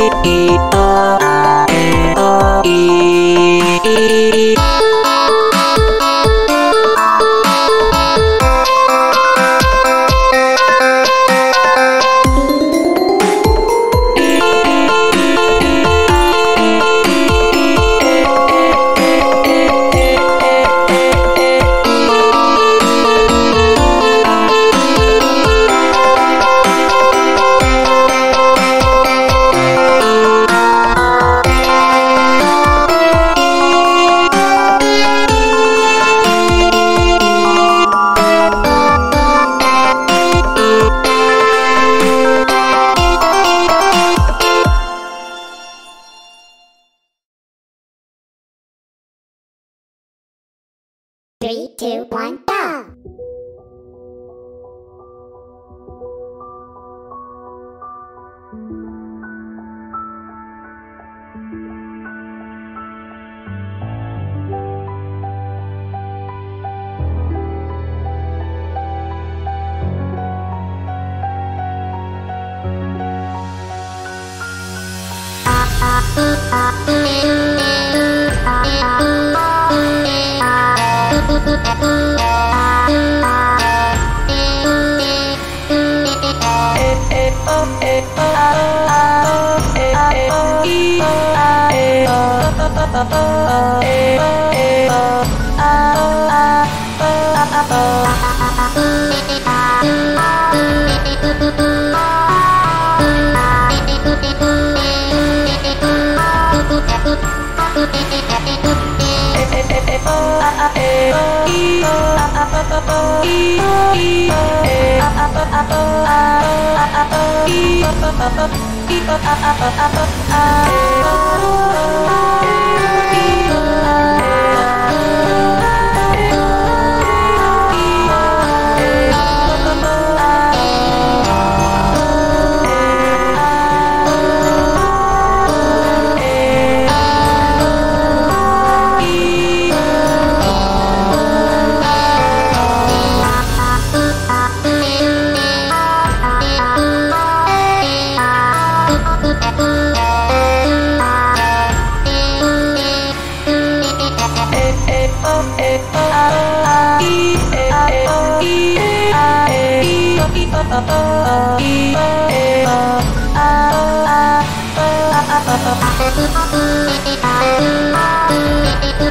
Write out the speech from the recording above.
e, e, three, two, one, go! Ah, ah, ah, ah, oh, oh, oh. Thank you.